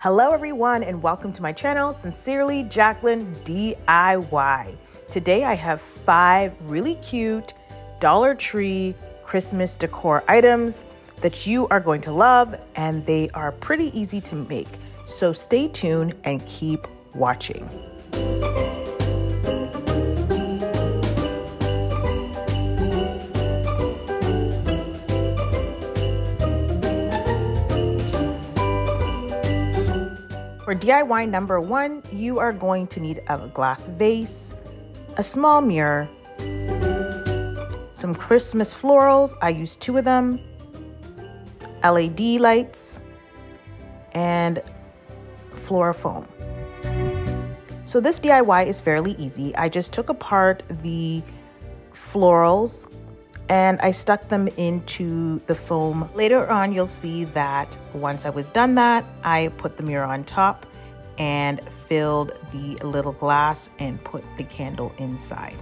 Hello, everyone, and welcome to my channel, Sincerely Jackline DIY. Today, I have five really cute Dollar Tree Christmas decor items that you are going to love, and they are pretty easy to make. So stay tuned and keep watching. For DIY number one, you are going to need a glass vase, a small mirror, some Christmas florals, I used two of them, LED lights, and floral foam. So this DIY is fairly easy. I just took apart the florals and I stuck them into the foam. Later on, you'll see that once I was done that, I put the mirror on top and filled the little glass and put the candle inside.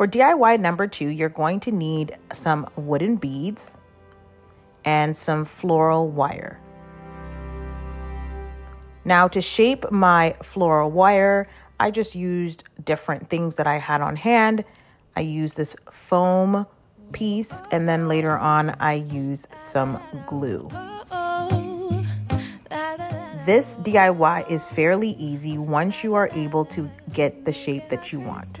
For DIY number two, you're going to need some wooden beads and some floral wire. Now to shape my floral wire, I just used different things that I had on hand. I used this foam piece and then later on I used some glue. This DIY is fairly easy once you are able to get the shape that you want.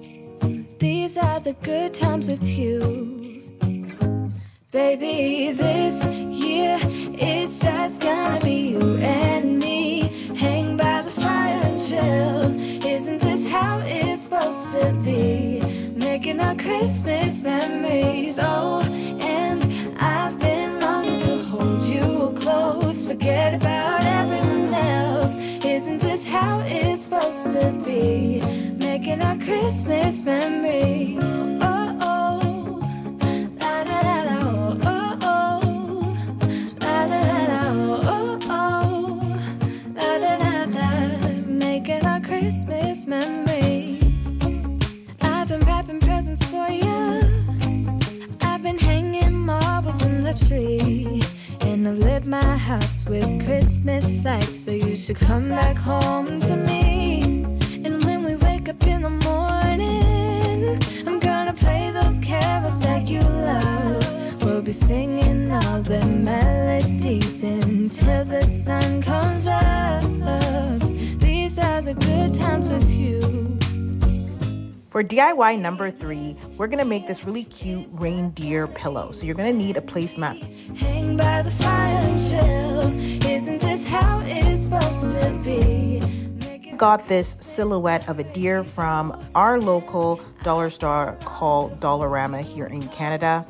These are the good times with you. Baby, this year it's just gonna be you and me. Hang by the fire and chill. Isn't this how it's supposed to be? Making our Christmas memories. Oh, Christmas memories. Oh, oh, la da da da, oh, oh, oh, la da da da, oh, oh, la da da da, making our Christmas memories. I've been wrapping presents for you. I've been hanging marbles in the tree. And I've lit my house with Christmas lights. So you should come back home singing all the melodies until the sun comes up. These are the good times with you. For DIY number three, we're gonna make this really cute reindeer pillow. So you're gonna need a placemat. Hang by the fire and chill. Isn't this how it's supposed to be? Got this silhouette of a deer from our local dollar store called Dollarama here in Canada.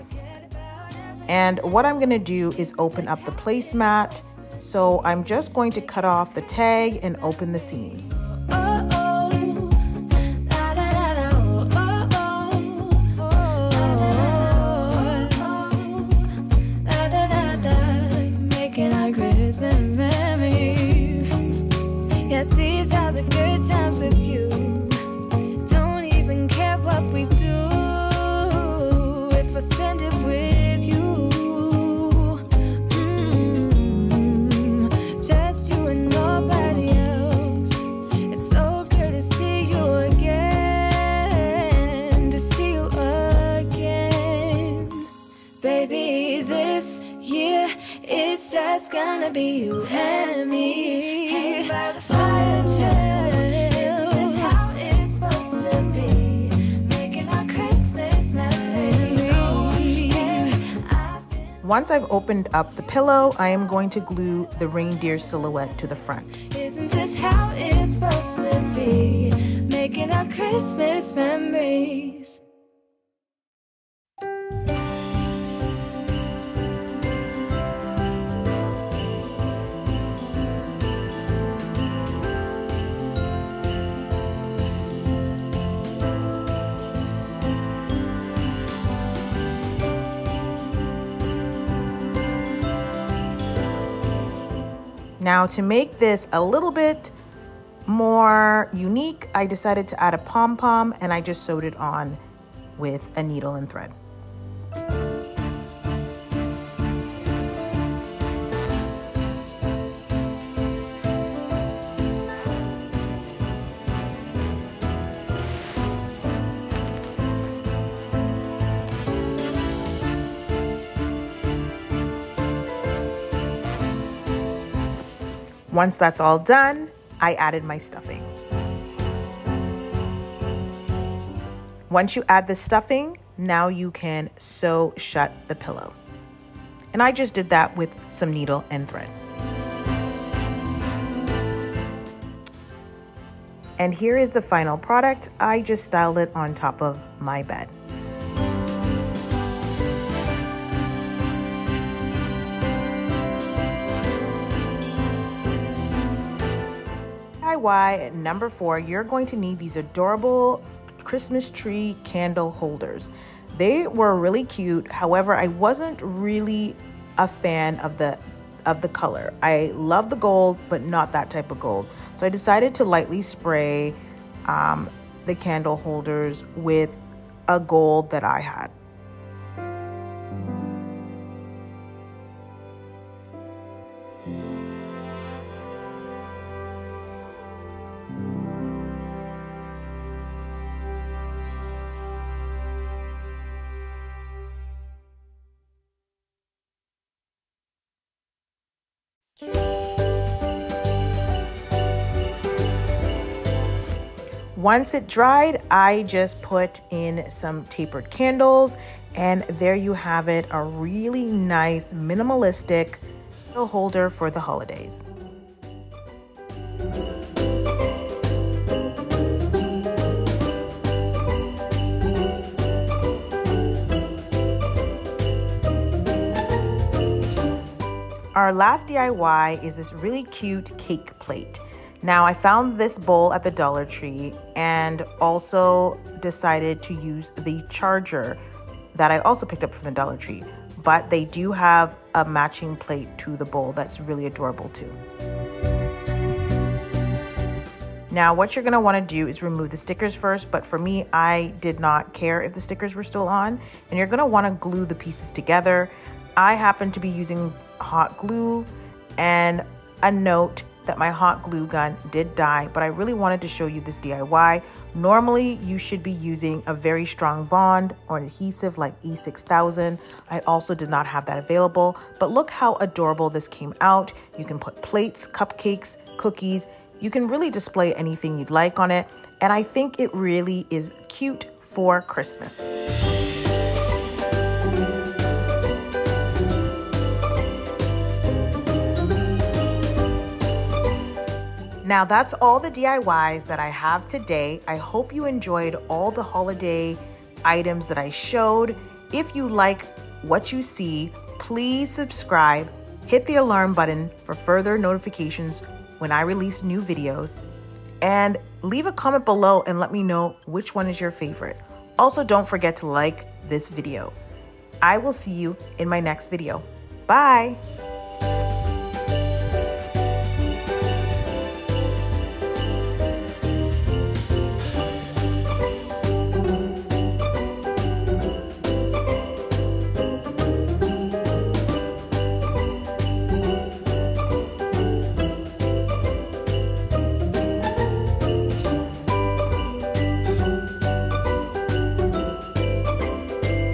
And what I'm gonna do is open up the placemat. So I'm just going to cut off the tag and open the seams. Oh, oh, la Once I've opened up the pillow, I am going to glue the reindeer silhouette to the front. Isn't this how it's supposed to be? Making our Christmas memories. Now to make this a little bit more unique, I decided to add a pom-pom and I just sewed it on with a needle and thread. Once that's all done, I added my stuffing. Once you add the stuffing, now you can sew shut the pillow. And I just did that with some needle and thread. And here is the final product. I just styled it on top of my bed. DIY number four, you're going to need these adorable Christmas tree candle holders. They were really cute. However, I wasn't really a fan of the of the color. I love the gold, but not that type of gold. So I decided to lightly spray um, the candle holders with a gold that I had. Once it dried, I just put in some tapered candles, and there you have it a really nice minimalistic holder for the holidays. Our last DIY is this really cute cake plate. Now, I found this bowl at the Dollar Tree and also decided to use the charger that I also picked up from the Dollar Tree. But they do have a matching plate to the bowl that's really adorable too. Now, what you're gonna wanna do is remove the stickers first, but for me, I did not care if the stickers were still on. And you're gonna wanna glue the pieces together. I happen to be using hot glue and a note that my hot glue gun did die, but I really wanted to show you this DIY. Normally, you should be using a very strong bond or an adhesive like E6000. I also did not have that available, but look how adorable this came out. You can put plates, cupcakes, cookies. You can really display anything you'd like on it, and I think it really is cute for Christmas. Now, that's all the DIYs that I have today. I hope you enjoyed all the holiday items that I showed. If you like what you see, please subscribe, hit the alarm button for further notifications when I release new videos, and leave a comment below and let me know which one is your favorite. Also, don't forget to like this video. I will see you in my next video. Bye!